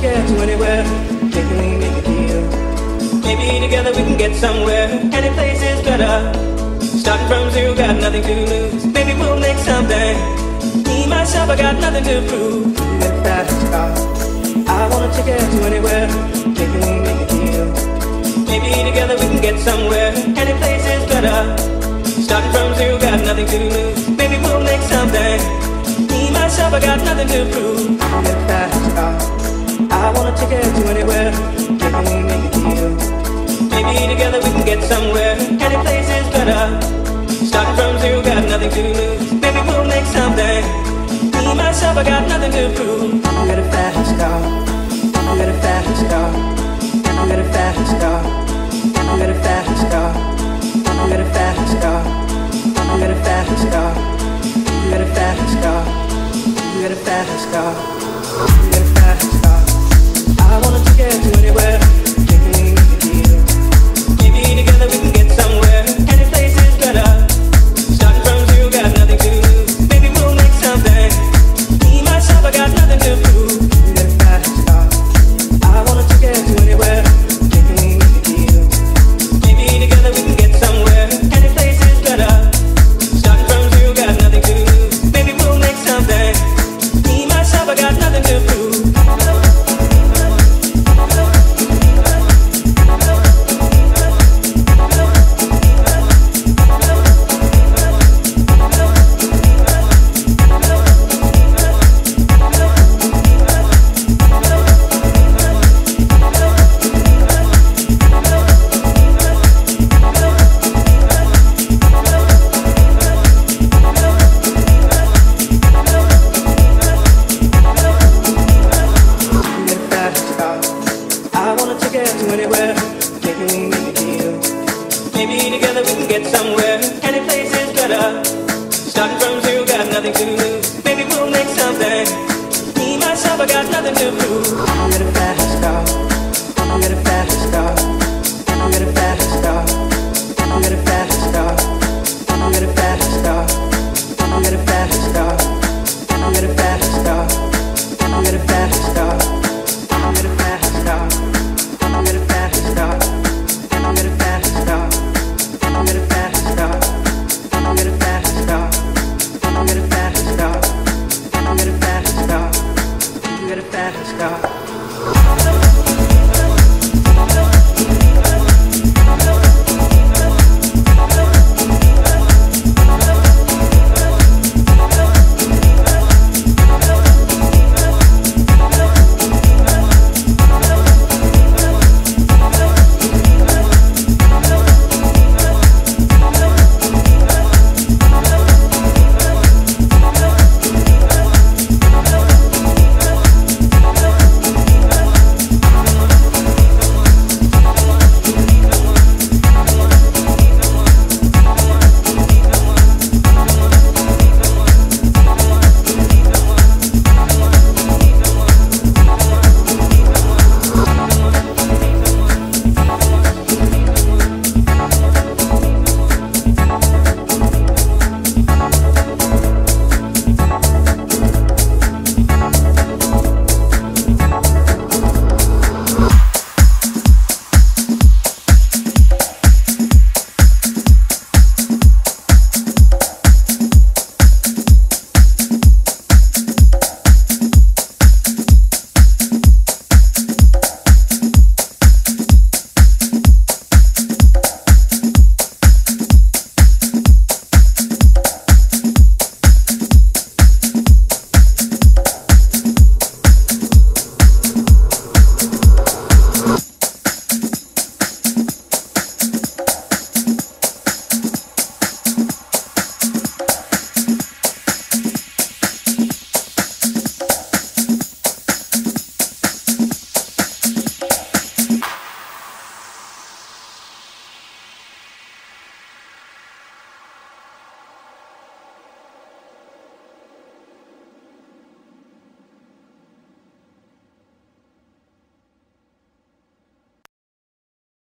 get to anywhere. We make a deal? Maybe together we can get somewhere. Any place is better. Starting from zero, got nothing to lose. Maybe we'll make something. Me, myself, I got nothing to prove. That car. I want a ticket to anywhere. Can we make a deal? Maybe together we can get somewhere. Any place is better. Starting from zero, got nothing to lose. Maybe we'll make something. Me, myself, I got nothing to prove. That car. I wanna anywhere. Take me. Maybe together we can get somewhere. Any. Starting from zero, got nothing to lose. Maybe we'll make something. Myself, I got nothing to prove. Got a fast car. Got a fast car. Got a fast car. Got a fast car. Got a fast car. Got a fast car. Got a fast car. You got a fast car. You got a fast car anywhere. To anywhere. A deal. Maybe together we can get somewhere. Any place is better. Starting from zero, got nothing to lose. Maybe we'll make something. Me, myself, I got nothing to prove. You got a fast car. Santa go.